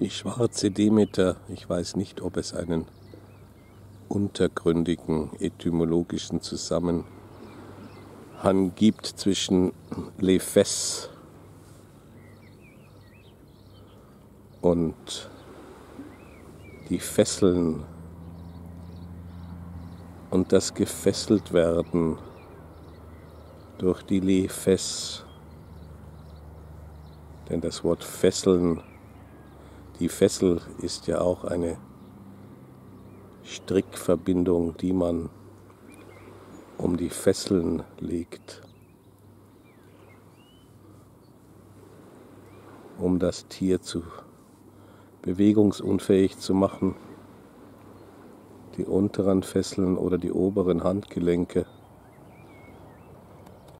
Die schwarze Demeter, ich weiß nicht, ob es einen untergründigen etymologischen Zusammenhang gibt zwischen Les Fesses und die Fesseln und das Gefesseltwerden durch die Les Fesses. Denn das Wort Fesseln die Fessel ist ja auch eine Strickverbindung, die man um die Fesseln legt, um das Tier zu bewegungsunfähig zu machen. Die unteren Fesseln oder die oberen Handgelenke